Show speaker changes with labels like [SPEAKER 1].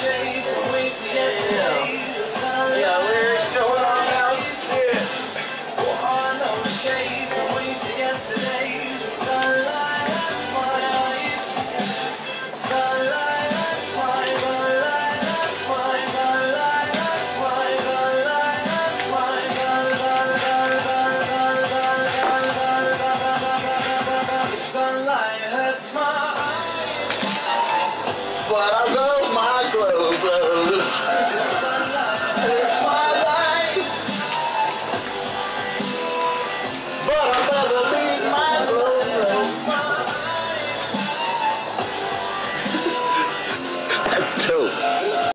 [SPEAKER 1] chase
[SPEAKER 2] That's two.